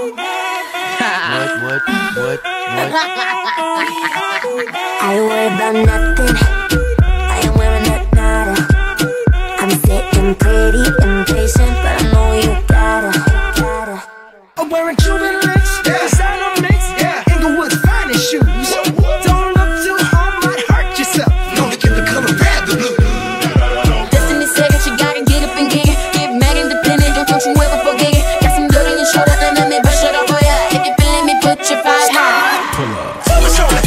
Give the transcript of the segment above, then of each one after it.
what, what, what, what? I worry about nothing. I am wearing that nada. I'm sitting pretty impatient, but I know you gotta, gotta. I'm wearing Cuban links, high. Focus on it.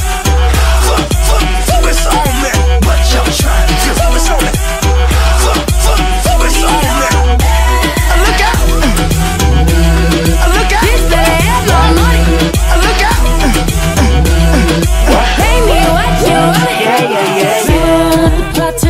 Fo- fo- Focus on me. What y'all trying to do? Focus on it. Fo- fo- Focus on me. Uh, Look out. Look out. Uh, Look out. Pay me what you want. Yeah, yeah, yeah, yeah.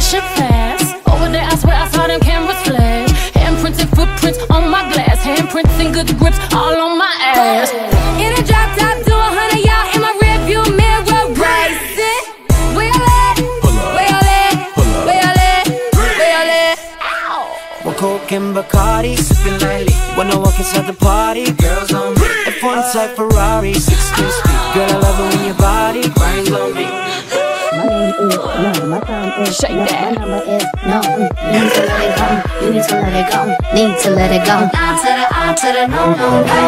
Coke and Bacardi, sipping lightly. When I walk inside the party, girls on me. F1 type Ferrari, 16 speed. Girl, I love it when your body grinds on me. My name is no, my time is Shake that. my number is no. You need to let it go. You need to let it go. Need to let it go. On to the, on to the no, no, no.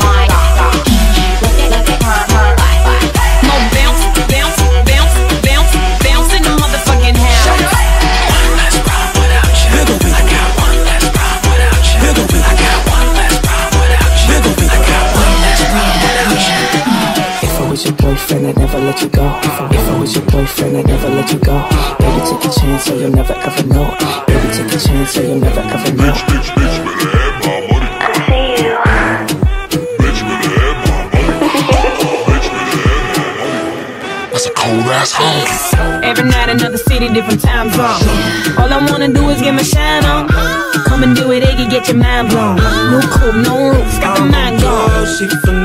More your boyfriend, I'd never let you go. If I, was your boyfriend, I'd never let you go. Baby, take a chance, so you'll never ever know. Baby, take a chance, so you'll never ever know. Bitch, bitch, bitch, better have my money. Bitch, better have my money. Bitch, better have my money. That's a cold ass home. Every night another city, different time zone. All I wanna do is get my shine on. Come and do it, Iggy, get your mind blown. No coupe, no roof, got the mind gone. She finesse